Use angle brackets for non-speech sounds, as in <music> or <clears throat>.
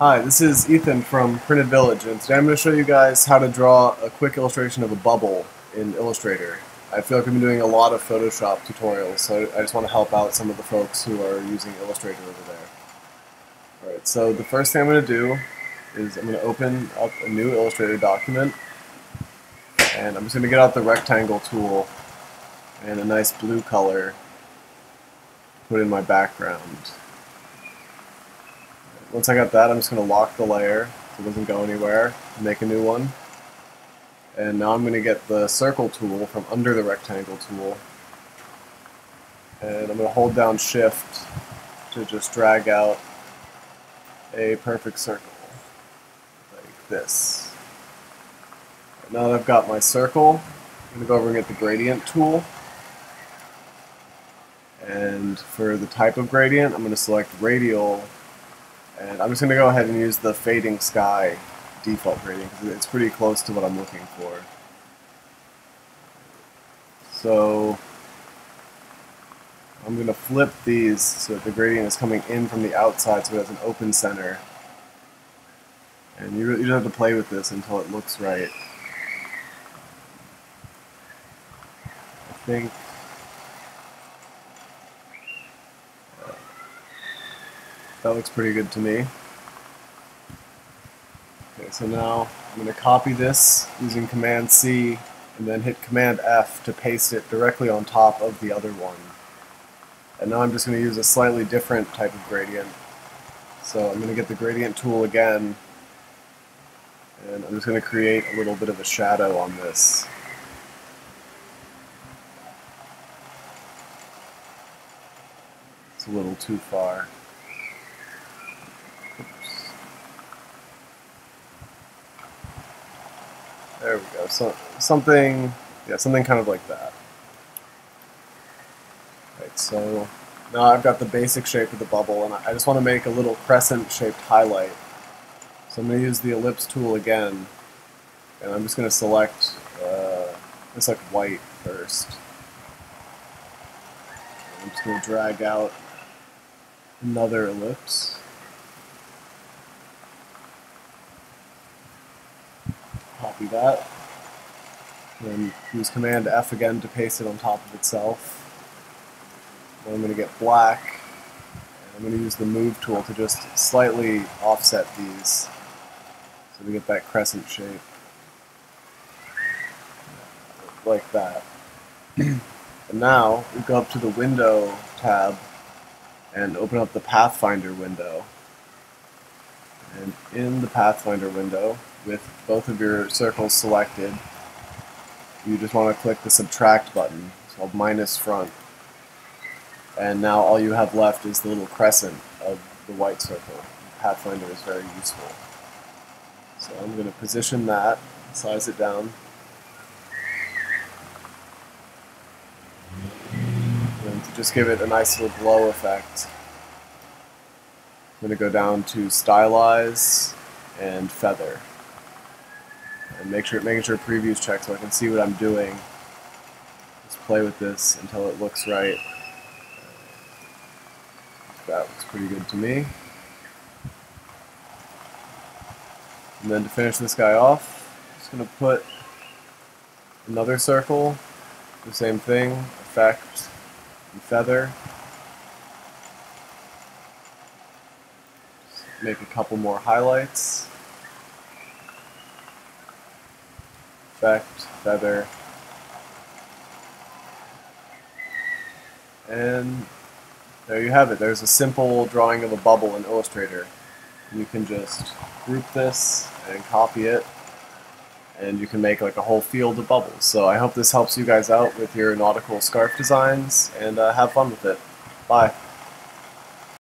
Hi, this is Ethan from Printed Village, and today I'm going to show you guys how to draw a quick illustration of a bubble in Illustrator. I feel like I've been doing a lot of Photoshop tutorials, so I just want to help out some of the folks who are using Illustrator over there. Alright, so the first thing I'm going to do is I'm going to open up a new Illustrator document, and I'm just going to get out the rectangle tool and a nice blue color to put in my background. Once I got that, I'm just going to lock the layer so it doesn't go anywhere, make a new one. And now I'm going to get the circle tool from under the rectangle tool. And I'm going to hold down shift to just drag out a perfect circle, like this. Now that I've got my circle, I'm going to go over and get the gradient tool. And for the type of gradient, I'm going to select radial and I'm just going to go ahead and use the fading sky default gradient because it's pretty close to what I'm looking for. So I'm going to flip these so that the gradient is coming in from the outside so it has an open center. And you, you just have to play with this until it looks right. I think That looks pretty good to me. Okay, so now I'm going to copy this using Command C and then hit Command F to paste it directly on top of the other one. And now I'm just going to use a slightly different type of gradient. So I'm going to get the gradient tool again and I'm just going to create a little bit of a shadow on this. It's a little too far. There we go. So something, yeah, something kind of like that. Right. So now I've got the basic shape of the bubble, and I just want to make a little crescent-shaped highlight. So I'm going to use the ellipse tool again, and I'm just going to select uh, like white first. I'm just going to drag out another ellipse. Copy that. Then use Command F again to paste it on top of itself. Then I'm going to get black. I'm going to use the Move tool to just slightly offset these so we get that crescent shape. Like that. <clears throat> and now we go up to the Window tab and open up the Pathfinder window. And in the Pathfinder window, with both of your circles selected, you just want to click the subtract button, it's called minus front. And now all you have left is the little crescent of the white circle. Pathfinder is very useful. So I'm going to position that, size it down. And to just give it a nice little glow effect, I'm going to go down to stylize and feather and make sure making sure previews checked so I can see what I'm doing. Just play with this until it looks right. That looks pretty good to me. And then to finish this guy off, I'm just to put another circle, the same thing, effect, and feather. Just make a couple more highlights. Effect, feather, and there you have it. There's a simple drawing of a bubble in Illustrator. You can just group this and copy it, and you can make like a whole field of bubbles. So I hope this helps you guys out with your nautical scarf designs, and uh, have fun with it. Bye.